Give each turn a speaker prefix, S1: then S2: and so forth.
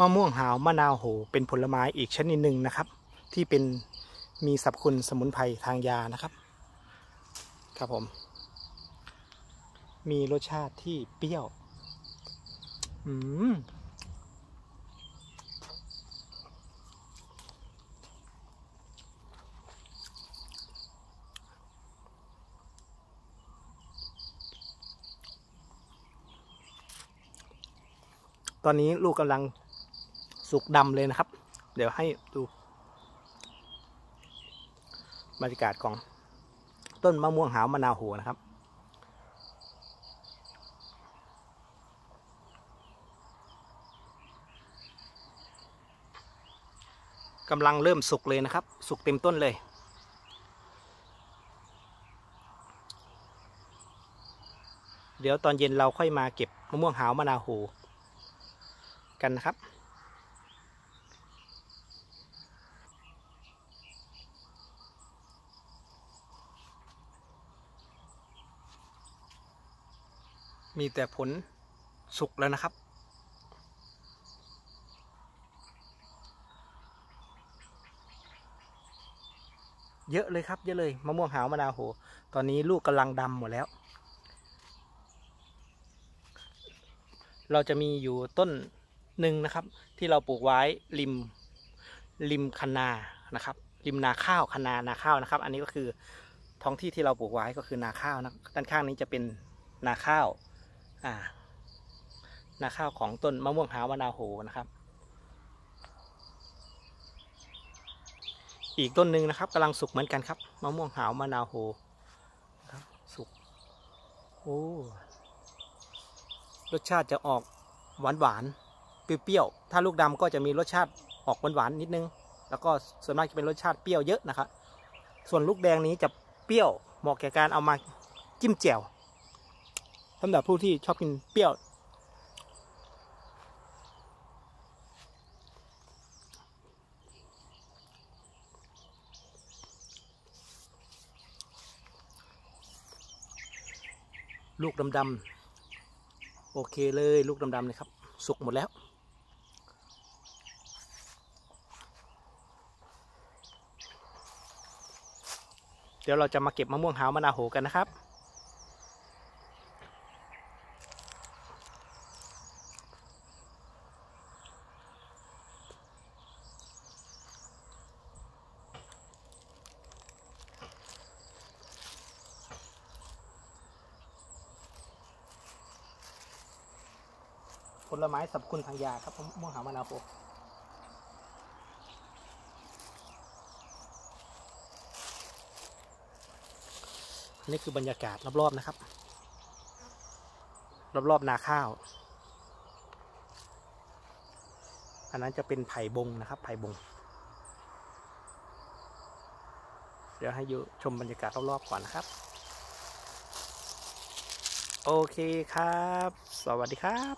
S1: มะม่วงหาวมะนาวโห เป็นผลไม้อีกชนิดหนึ่งนะครับ ที่เป็นมีสรรพคุณสมุนไพรทางยานะครับ ครับผม มีรสชาติที่เปรี้ยว อืมตอนนี้ลูกกำลัง สุกดำเลยนะครับ เดี๋ยวให้ดูบรรยากาศของต้นมะม่วงหาวมะนาวโหนะครับกำลังเริ่มสุกเลยนะครับ สุกเต็มต้นเลย เดี๋ยวตอนเย็นเราค่อยมาเก็บมะม่วงหาวมะนาวโหกันนะครับ มีแต่ผลสุกแล้วนะครับ เยอะเลยครับเยอะเลยมะม่วงหาวมะนาวโห ตอนนี้ลูกกำลังดำหมดแล้ว เราจะมีอยู่ต้นหนึ่งนะครับ ที่เราปลูกไว้ริมริมคันนานะครับ ริมนาข้าวคันนานาข้าวนะครับ อันนี้ก็คือท้องที่ที่เราปลูกไว้ก็คือนาข้าวนะด้านข้างนี้จะเป็นนาข้าว อ่านาข้าวของต้นมะม่วงหาวนาวโหนะครับ อีกต้นหนึ่งนะครับกำลังสุกเหมือนกันครับมะม่วงหาวมะนาวโหครับสุกโอ้รสชาติจะออกหวานหวานๆเปรี้ยวๆถ้าลูกดำก็จะมีรสชาติออกหวานหวานๆนิดนึง แล้วก็ส่วนมากจะเป็นรสชาติเปรี้ยวเยอะนะครับส่วนลูกแดงนี้จะเปรี้ยวเหมาะแก่การเอามาจิ้มแจ่ว สำหรับผู้ที่ชอบกินเปรี้ยว ลูกดำๆโอเคเลยลูกดำๆเลยครับ สุกหมดแล้วเดี๋ยวเราจะมาเก็บมะม่วงหาวมะนาวโหกันนะครับ ผลไม้สรรพคุณทางยาครับมะม่วงหาวมะนาวโหนี่คือบรรยากาศรอบๆนะครับ รอบๆนาข้าว อันนั้นจะเป็นไผ่บงนะครับ ไผ่บง เดี๋ยวให้ยูชมบรรยากาศรอบๆก่อนนะครับ โอเคครับ สวัสดีครับ